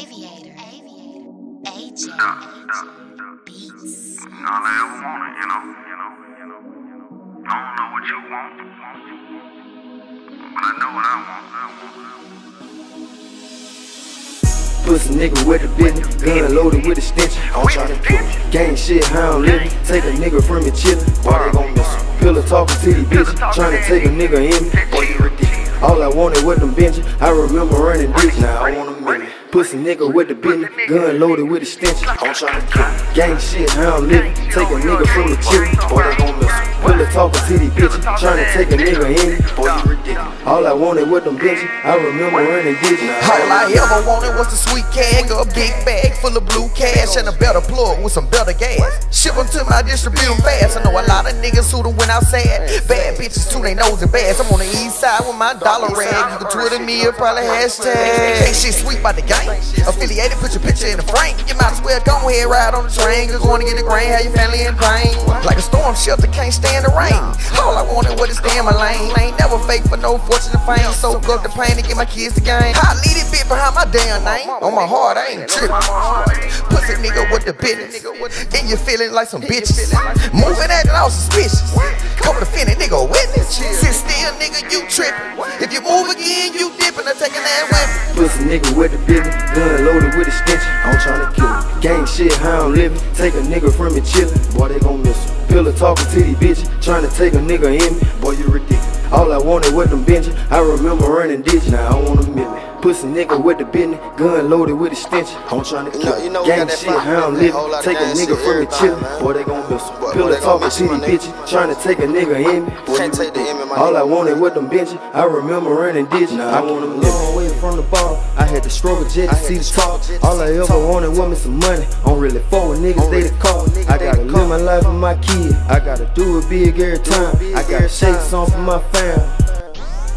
Aviator. Aviator. AJ. Beats. All I ever wanted, you know, you know, you know, you know. I don't know what you want, but I know what I want. I want. Pussy nigga with the business, gun loaded with extension. I'm tryna kill him. Gang shit, how I'm living. Take a nigga from me chillin', boy, they gon' miss him. Pillar talking to these bitches, tryna take a nigga in me, boy, you ridiculous. All I wanted was them benches, I remember running ditch, now I want a minute. Pussy nigga with the business, gun loaded with extension. I'm tryna kill him. Gang shit, how I'm living. Take a nigga from the chillin', boy, they gon' miss him. Pillar talking to these bitches, to take a nigga in me, boy, you ridiculous. All I wanted was them benches, I remember running ditch, now I All want a I minute. ever wanted was the sweet keg, a big bag full of blue cash, and a better plug with some better gas. Ship 'em to my distributing fast. I know a lot of niggas who done went outside. Bad bitches too, they nose and bass. I'm on the east side with my dollar rag. You can Twitter me or probably hashtag. Ain't shit sweet by the Affiliated, put your picture in the frame. You might as well go ahead, ride on the train. Just wanna get the grain, have your family in pain. Like a storm shelter, can't stand the rain. All I wanted was to stay in my lane. Ain't never fake for no fortune and fame. Soak up the pain to get my kids the game. I lead it bit behind my damn name. On my heart, I ain't tripping. Pussy nigga with the business. And you feeling like some bitches. Moving acting all suspicious. Couple of finna nigga Sit still, nigga, you trippin'. If you move again, you dippin'. I'm taking that whip. Pussy nigga with the business, gun loaded with a extension. I'm tryna kill him. Gang shit, how I'm living. Take a nigga from me chillin', boy, they gon' miss him. Pillar talking to these bitches, tryna take a nigga in me, boy, you ridiculous. All I wanted was them benches, I remember running ditch, now I want a million. Pussy nigga with the business, gun loaded with extension. I'm tryna You kill you know Gang that shit, how I'm living. Take a nigga from me chillin', boy, they gon' miss him. Boy, Pillar they gon' talking to these bitches, tryna take a nigga in me, boy, Can't take the in my All I wanted was them benches, I remember running ditch, now I want a long way from the bottom. I had to struggle jet to see to the struggle top. jet to All I ever wanted was me some money. I'm really for niggas, they the call. I gotta live my life with my kid. I gotta do it big every time. I gotta shake some for my fam.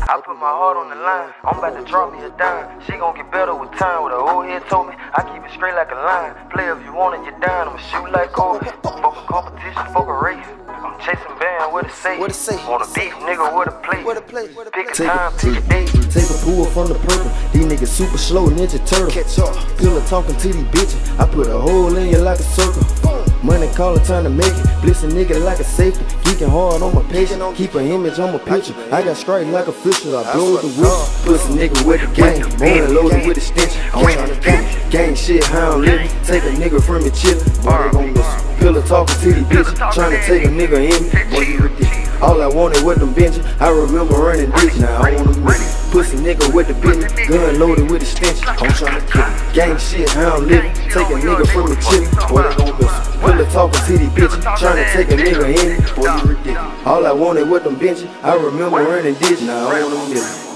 I put my heart on the line. I'm about to drop me a dime. She gon' get better with time. What her old head told me, I keep it straight like a line. Play if you want it, you're down. I'ma shoot like Kobe. Fuck a competition, fuck a race. I'm chasing band, what it say? What it say? Want a beef, nigga, what a play? What a a Pick a Take time, a, pick a date. take a pull from the purple. These niggas super slow, Ninja Turtle. Catch up. Pillar talking to these bitches. I put a hole in you a circle. Money calling, time to make it. Bliss a nigga like a safety. Geeking hard on my patient. Keep an image on my picture. I got straight like a fisher. I blow with the whistle. Pussy nigga with the gang. Born loaded with extension. I'm tryna gang. Gang shit, how I'm living. Take a nigga from me chillin'. Boy, they gon' miss Pillar talking to these bitches. Tryna take a nigga in me. Boy, you ridiculous. All I wanted was them benches. I remember running this. Now I want a million. Pussy nigga with the business. Gun loaded with extension. I'm tryna kill him. Gang shit, how I'm living. Take a nigga from me chillin'. Boy, they gon' miss him. Pillar talking to these bitches. Tryna take a nigga in me. Boy, you ridiculous. All I wanted was them benches. I remember running this. Now I want a million.